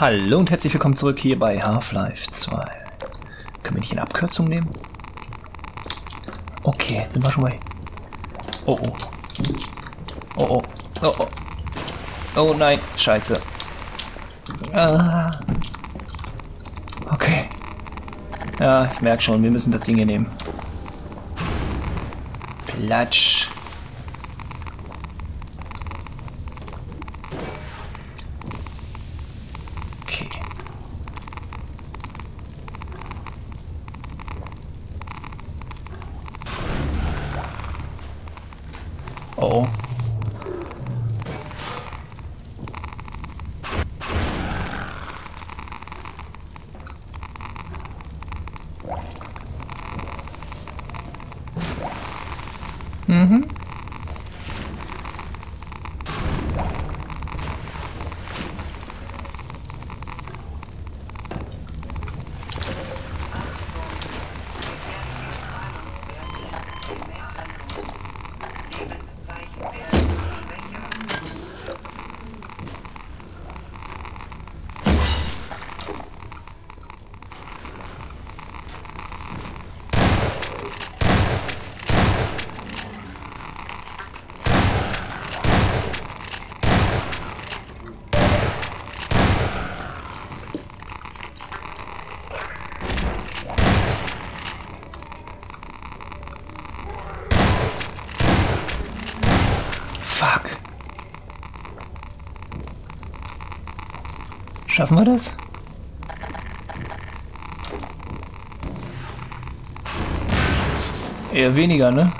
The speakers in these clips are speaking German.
Hallo und herzlich willkommen zurück hier bei Half-Life 2. Können wir nicht eine Abkürzung nehmen? Okay, jetzt sind wir schon bei... Oh oh. Oh oh. Oh oh. Oh nein, scheiße. Ah. Okay. Ja, ich merke schon, wir müssen das Ding hier nehmen. Platsch. Okay. Oh. oh. Mhm. Fuck. Schaffen wir das? Eher weniger, ne?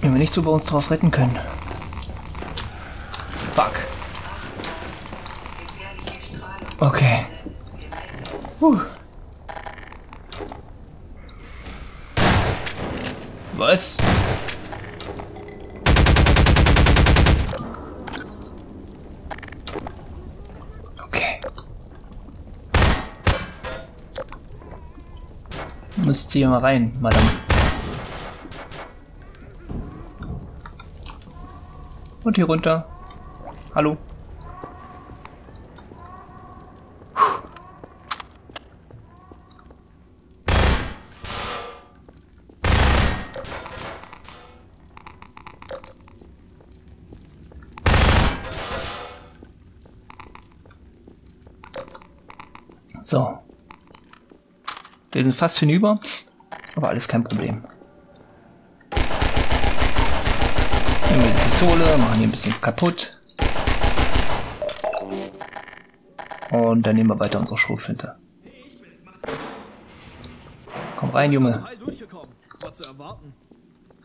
Wenn wir nicht so bei uns drauf retten können. Fuck. Okay. Puh. Was? Okay. Ihr mal rein, Madame. Und hier runter. Hallo. So. Wir sind fast hinüber, aber alles kein Problem. Nehmen wir die Pistole, machen hier ein bisschen kaputt. Und dann nehmen wir weiter unsere Schrotflinte. Komm rein, Junge. Was zu erwarten?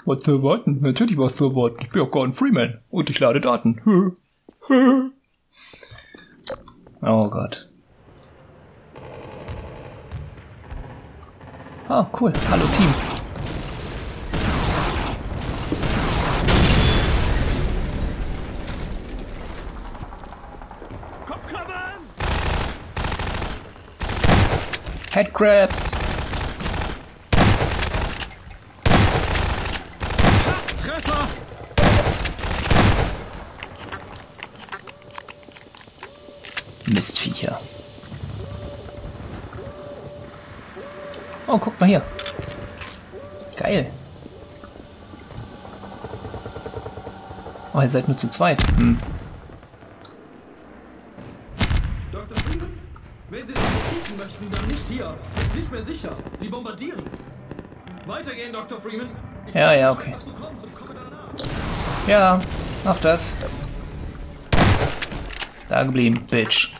Was zu erwarten? Natürlich was zu erwarten. Ich bin ja Gordon Freeman. Und ich lade Daten. oh Gott. Oh, cool. Hallo, Team. Headcrabs. Treffer! Mistviecher. Oh, guck mal hier. Geil. Oh, ihr seid nur zu zweit. Hm. Dr. Freeman? Wenn Sie sich verkriechen möchten, dann nicht hier. Ist nicht mehr sicher. Sie bombardieren. Weitergehen, Dr. Freeman. Ich Ja, ja, okay. Ja, mach das. Da geblieben, Bitch.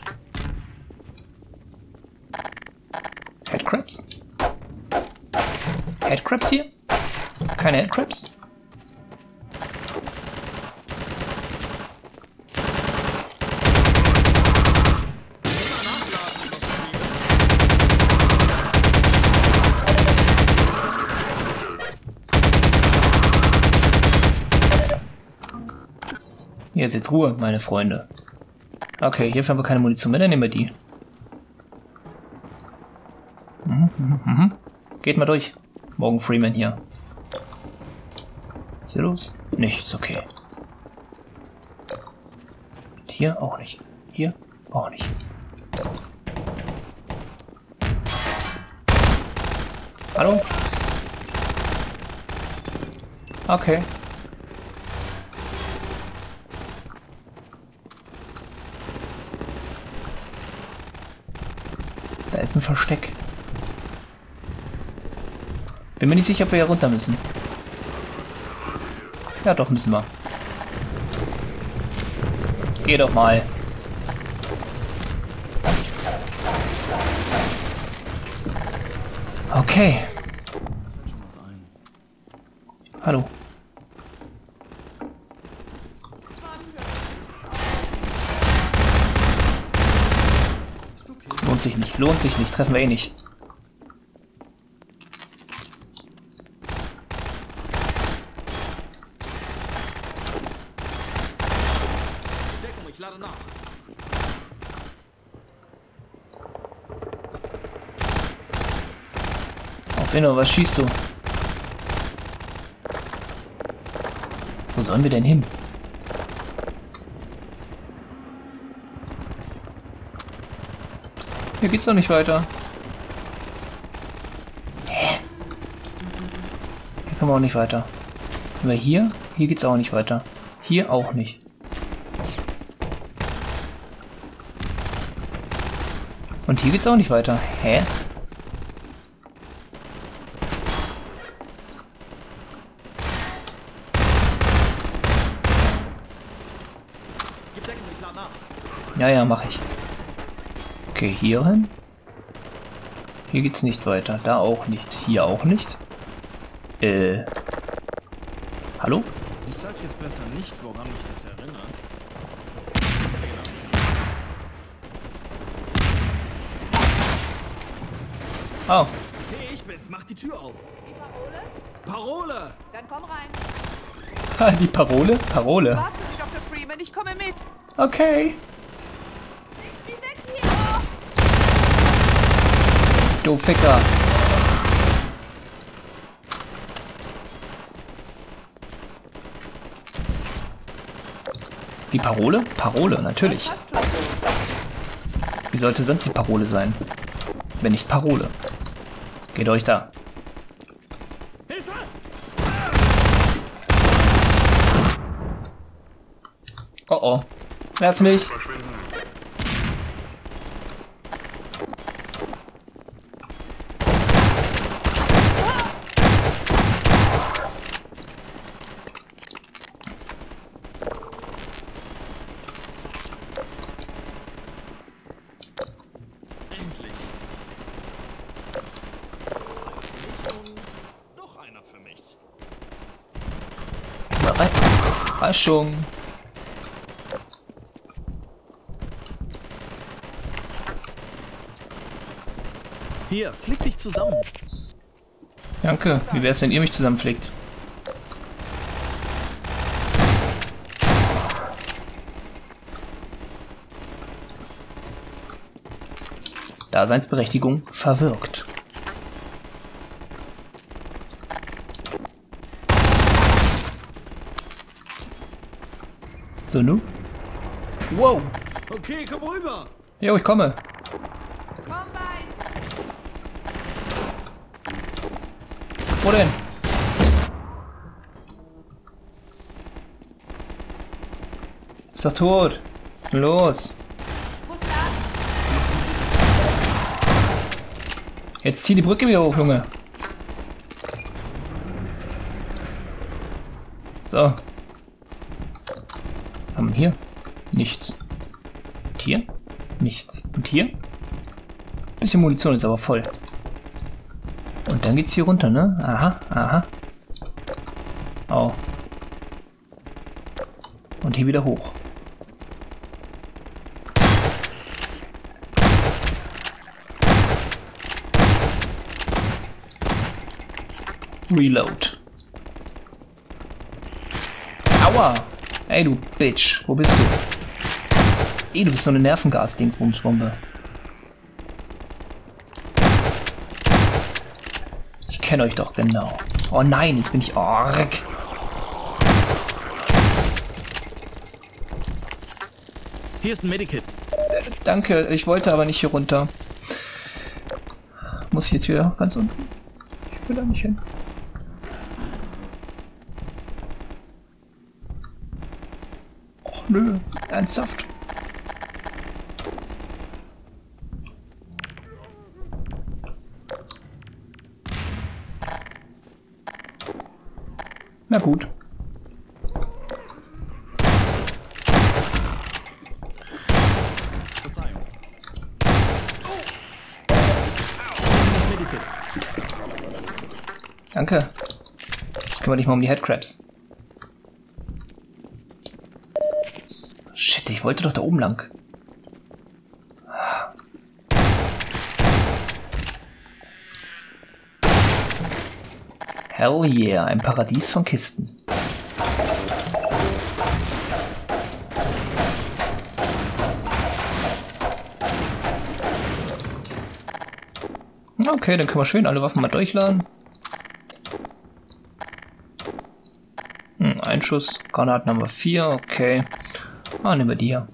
Headcrabs? Headcrabs hier? Keine Headcrabs? Hier ist jetzt Ruhe, meine Freunde. Okay, hier haben wir keine Munition mehr, dann nehmen wir die. Mhm, mhm, mhm. Geht mal durch. Morgen Freeman hier. Was ist hier los? Nichts, okay. Hier auch nicht. Hier auch nicht. Hallo? Okay. Da ist ein Versteck. Bin mir nicht sicher, ob wir hier runter müssen. Ja, doch müssen wir. Geh doch mal. Okay. Hallo. Lohnt sich nicht, lohnt sich nicht, treffen wir eh nicht. Inno, was schießt du? Wo sollen wir denn hin? Hier geht's doch nicht weiter. Hä? Hier kommen wir auch nicht weiter. Aber hier? Hier geht's auch nicht weiter. Hier auch nicht. Und hier geht's auch nicht weiter. Hä? Gib Deckung, ich lade nach. Ja, ja, mache ich. Okay, hier hin. Hier geht's nicht weiter. Da auch nicht. Hier auch nicht. Äh. Hallo? Ich sag jetzt besser nicht, woran mich das erinnert. Oh. Hey, ich bin's, mach die Tür auf. Die Parole? Parole! Dann komm rein. Ha, Die Parole? Parole. Warte, Dr. Freeman, ich komme mit. Okay. Die weg hier. Du Ficker. Die Parole? Parole, natürlich. Wie sollte sonst die Parole sein? Wenn nicht Parole. Geht euch da. Oh oh. Lass mich. Endlich. Noch einer für mich. Überraschung. Hier, flick dich zusammen. Danke. Wie wär's, wenn ihr mich zusammenpflegt? Daseinsberechtigung verwirkt. So, nu? Wow. Okay, komm rüber. Jo, ich komme. Komm rein. Wo denn? Ist doch tot. Was ist denn los? Jetzt zieh die Brücke wieder hoch, Junge. So. Hier? Nichts. Und hier? Nichts. Und hier? Bisschen Munition ist aber voll. Und dann geht's hier runter, ne? Aha, aha. Oh. Und hier wieder hoch. Reload. Aua! Ey, du Bitch, wo bist du? Ey, du bist so eine Nervengas-Dingsbumsbombe. Ich kenne euch doch genau. Oh nein, jetzt bin ich arg. Hier ist ein Medikit. Danke, ich wollte aber nicht hier runter. Muss ich jetzt wieder ganz unten? Ich will da nicht hin. Nö, ernsthaft. Na gut. Verzeihung. Danke. Ich kümmere dich mal um die Headcrabs. Shit, ich wollte doch da oben lang. Hell yeah, ein Paradies von Kisten. Okay, dann können wir schön alle Waffen mal durchladen. Hm, ein Schuss, Granaten haben wir vier, okay. Ah, nehmen wir die hier.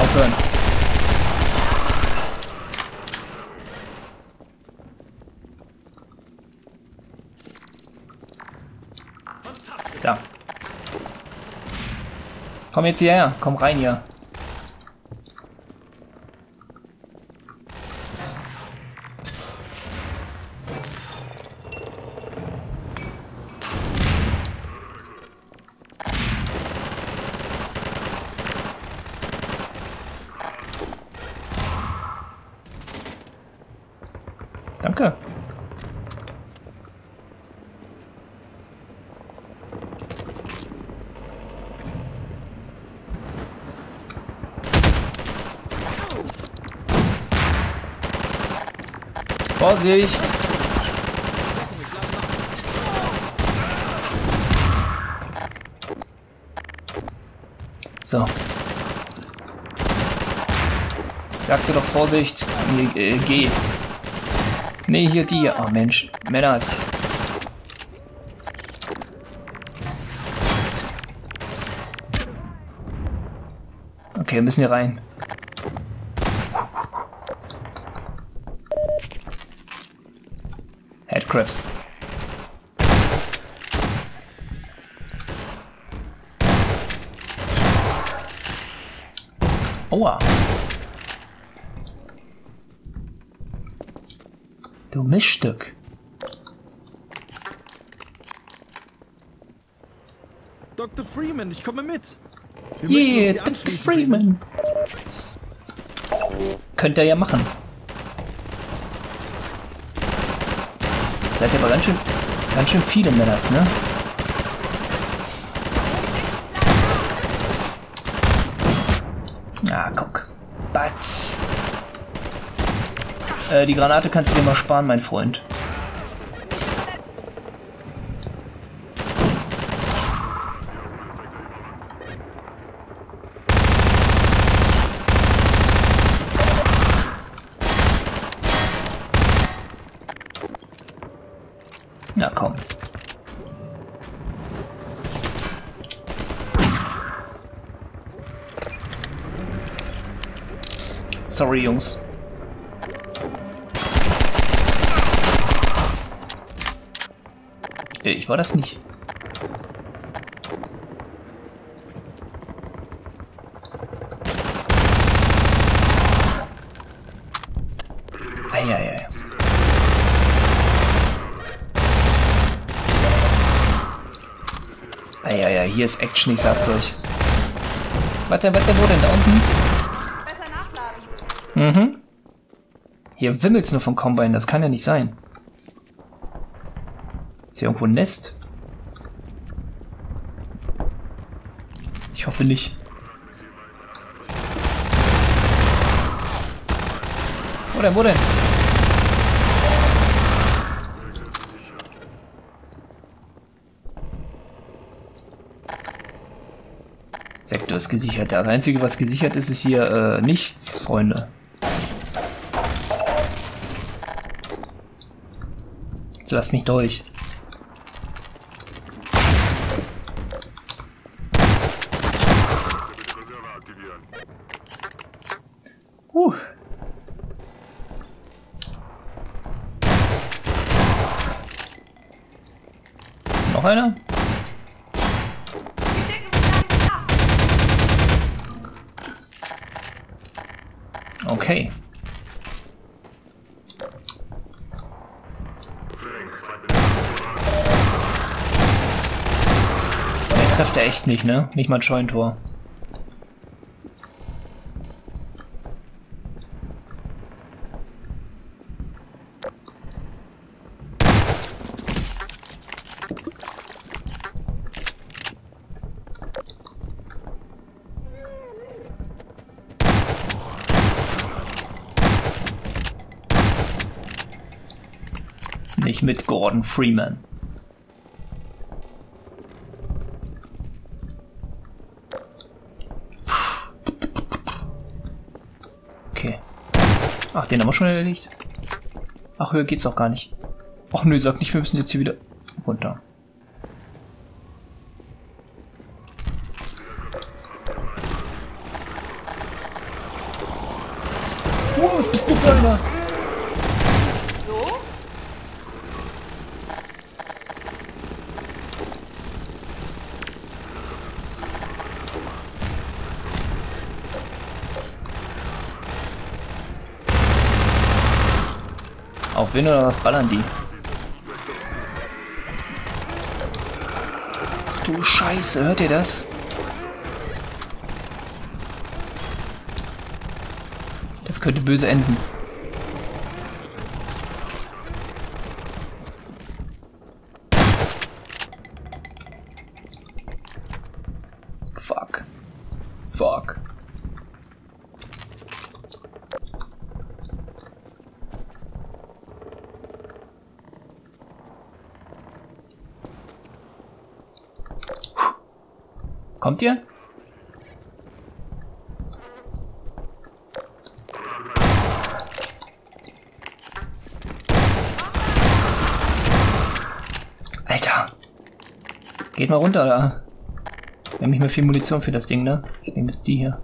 Aufhören. Da. Komm jetzt hierher, komm rein hier. Danke. Vorsicht! So. Sagte doch Vorsicht. Nee, äh, geh. Nee, hier die. Oh Mensch, Männers. Okay, wir müssen hier rein. Headcrabs. Aua. Du Miststück. Dr. Freeman, ich komme mit. Wir Yeah, Dr. Freeman. Könnt ihr ja machen. Seid ihr aber ganz schön, ganz schön viele Männers, ne? Ah, guck. Batz. Äh, die Granate kannst du dir mal sparen, mein Freund. Na komm. Sorry, Jungs. Äh, Ich war das nicht. Eieiei. Eieiei, hier ist Action, ich sag's euch. Warte, warte, wo denn? Da unten? Mhm. Hier wimmelt's nur von Combine, das kann ja nicht sein. Ist hier irgendwo ein Nest? Ich hoffe nicht. Wo denn, wo denn? Sektor ist gesichert. Das Einzige, was gesichert ist, ist hier äh, nichts, Freunde. Jetzt lass mich durch. Uh. Noch einer? Okay. Der trifft er echt nicht, ne? Nicht mal ein Scheuntor. Nicht mit Gordon Freeman. Okay. Ach, den haben wir schon erledigt. Ach, höher geht's auch gar nicht. Ach nö, sag nicht, wir müssen jetzt hier wieder runter. Was bist du für einer? Wen oder was ballern die? Ach du Scheiße, hört ihr das? Das könnte böse enden. Fuck. Fuck. Kommt ihr? Alter. Geht mal runter da. Wir haben nicht mehr viel Munition für das Ding, ne? Ich nehme jetzt die hier.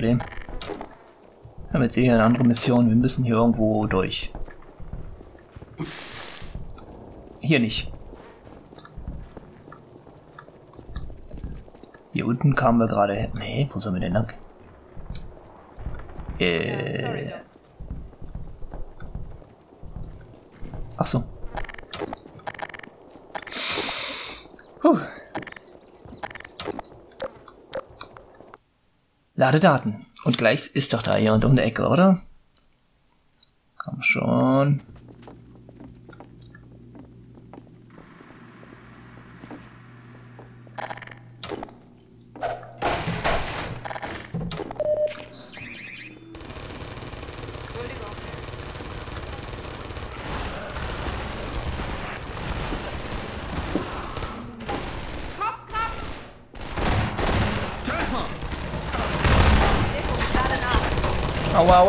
Problem. Wir haben jetzt eh eine andere Mission. Wir müssen hier irgendwo durch. Hier nicht. Hier unten kamen wir gerade. Nee, wo sind wir denn lang? Äh, sorry, Äh. Doc. Ach so. Puh. Lade Daten. Und gleich ist doch da jemand um die Ecke, oder? Komm schon.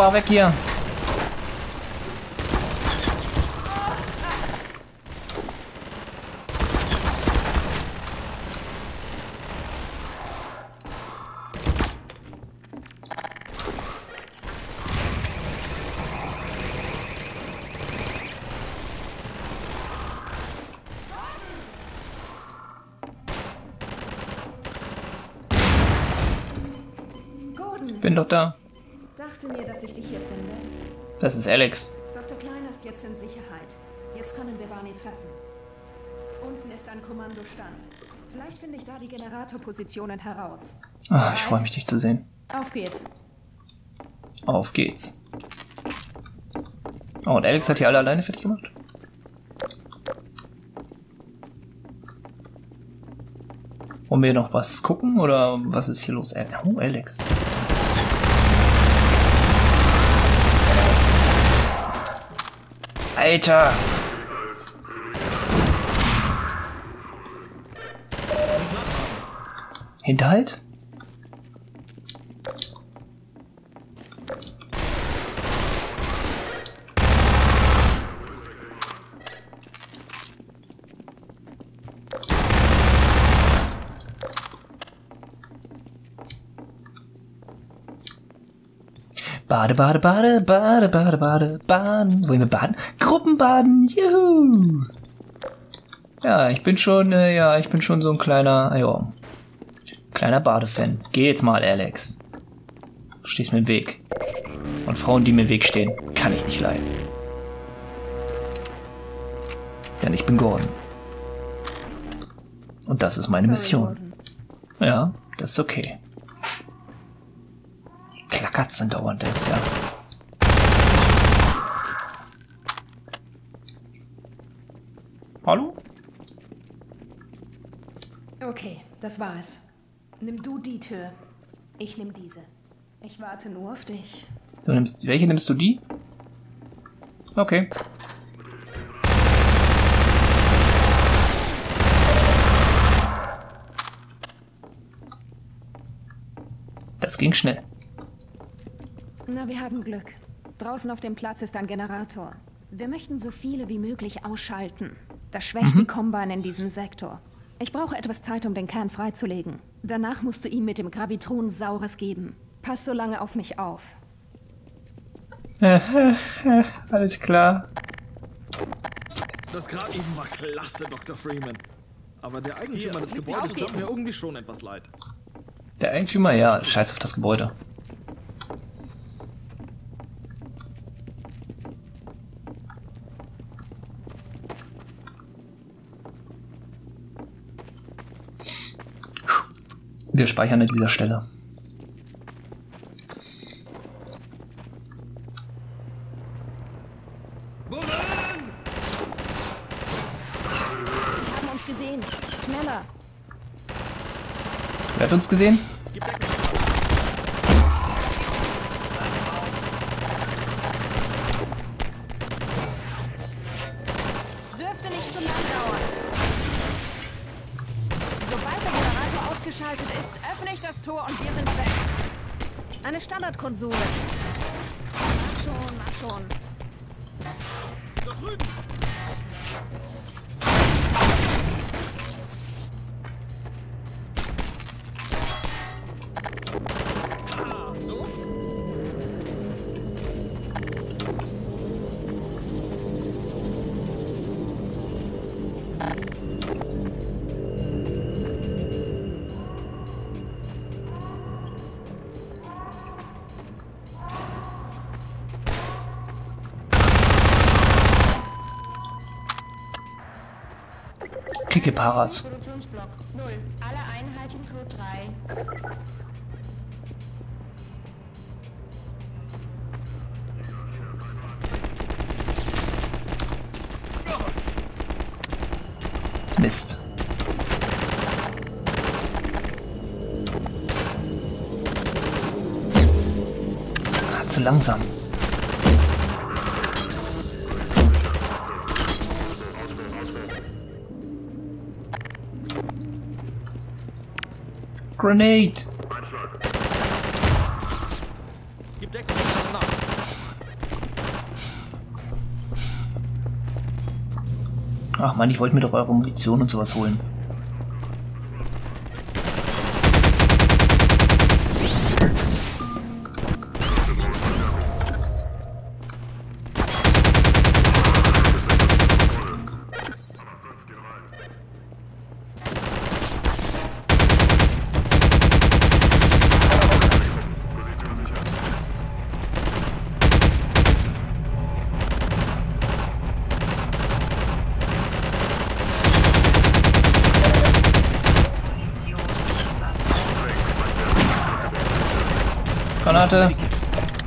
Aua, weg hier. Bin doch da. Das ist Alex. Dr. Klein ist jetzt in Sicherheit. Jetzt können wir Barney treffen. Unten ist ein Kommandostand. Vielleicht finde ich da die Generatorpositionen heraus. Ah, ich freue mich, dich zu sehen. Auf geht's. Auf geht's. Oh, und Alex hat hier alle alleine fertig gemacht? Wollen wir noch was gucken oder was ist hier los? Oh, Alex. Alter! Hinterhalt? Bade, bade, bade, bade, bade, bade, baden. Wollen wir baden? Gruppenbaden, juhu! Ja, ich bin schon, äh, ja, ich bin schon so ein kleiner, ja, kleiner Badefan. Geh jetzt mal, Alex. Du stehst mir im Weg. Und Frauen, die mir im Weg stehen, kann ich nicht leiden. Denn ich bin Gordon. Und das ist meine Sorry, Mission. Gordon. Ja, das ist okay. Klackert's dann dauernd, das ist ja. Hallo? Okay, das war es. Nimm du die Tür. Ich nimm diese. Ich warte nur auf dich. Du nimmst, welche nimmst du die? Okay. Das ging schnell. Na, wir haben Glück. Draußen auf dem Platz ist ein Generator. Wir möchten so viele wie möglich ausschalten. Das schwächt die Combine in diesem Sektor. Ich brauche etwas Zeit, um den Kern freizulegen. Danach musst du ihm mit dem Gravitron Saures geben. Pass so lange auf mich auf. Alles klar. Das gerade eben war klasse, Dr. Freeman. Aber der Eigentümer des auf Gebäudes tut mir irgendwie schon etwas leid. Der Eigentümer, ja, scheiß auf das Gebäude. Wir speichern an dieser Stelle. Bullen! Sie haben uns gesehen. Schneller. Wer hat uns gesehen? Kicke Paras. Produktionsblock 0. Alle Einheiten Code 3. Mist. Ah, zu langsam. Grenade! Gib Deckung! Nach! Ach man, ich wollte mir doch eure Munition und sowas holen. Granate!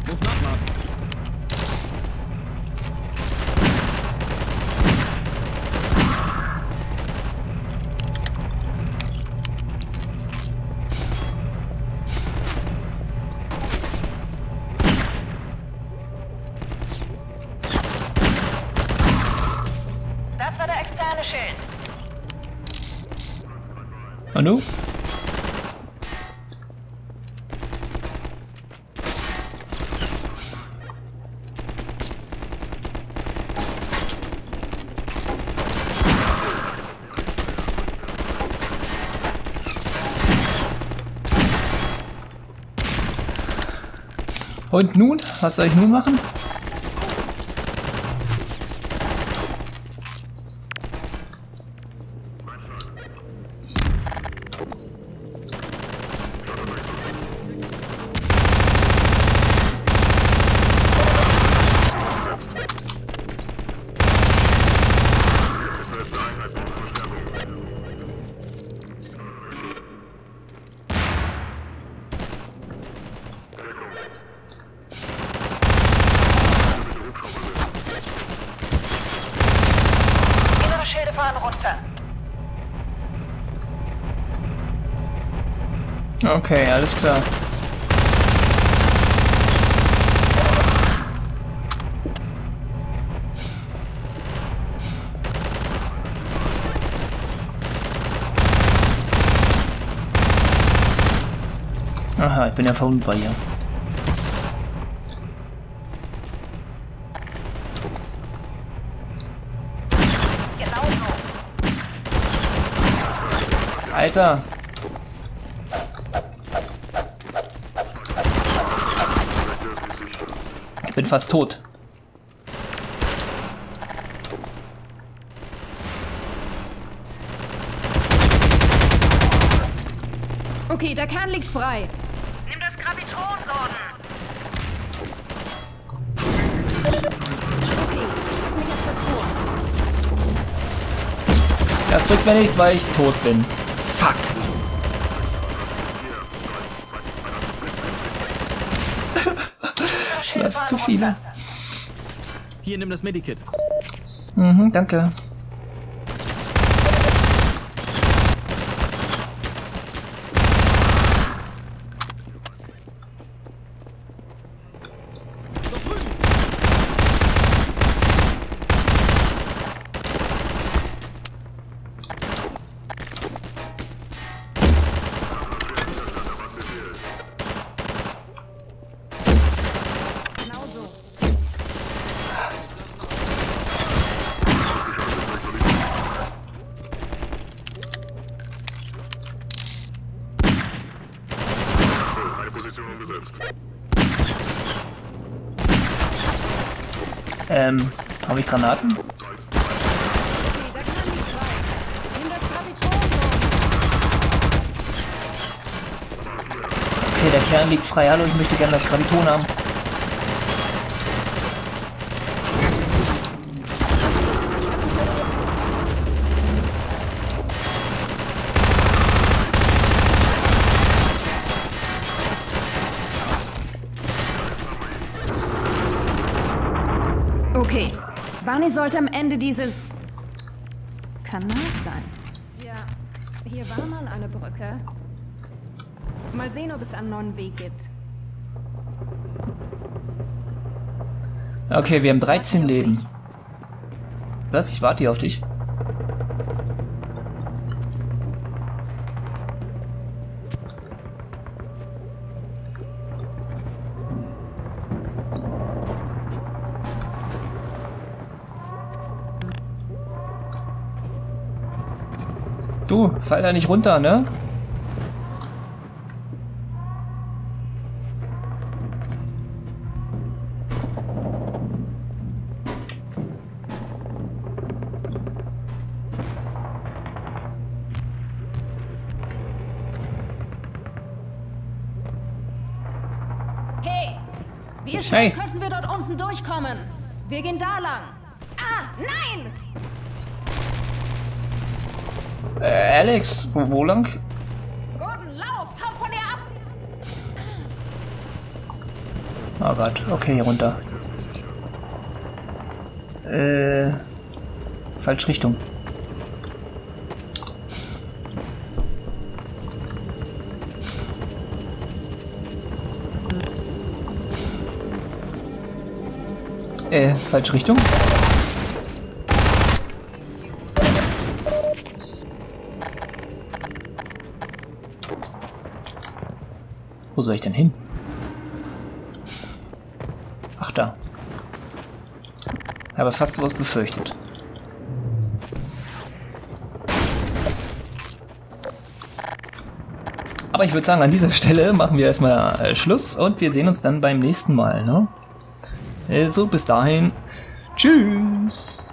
Muss nachladen. Das war der externe Schild. Und du? Und nun? Was soll ich nun machen? Okay, alles klar. Aha, ich bin ja verwundbar hier. Alter! Bin fast tot. Okay, der Kern liegt frei. Nimm das Gravitron, Gordon. Okay, jetzt das Tor. Das bringt mir nichts, weil ich tot bin. Fuck. Es läuft zu viele. Hier, nimm das Medikit. Mhm, danke. Ähm, habe ich Granaten? Okay, der Kern liegt frei. Hallo, ich möchte gerne das Graviton haben. Barney sollte am Ende dieses Kanals sein. Tja, hier war mal eine Brücke. Mal sehen, ob es einen neuen Weg gibt. Okay, wir haben 13 Leben. Was? Ich warte hier auf dich. Fall da nicht runter, ne? Äh, Alex, wo, wo lang? Gordon, lauf! Hau von ihr ab! Oh Gott, okay, hier runter. Äh. Falsch Richtung. Äh, falsche Richtung? Wo soll ich denn hin? Ach da. Habe fast sowas befürchtet. Aber ich würde sagen, an dieser Stelle machen wir erstmal äh, Schluss und wir sehen uns dann beim nächsten Mal. Ne? Also bis dahin. Tschüss.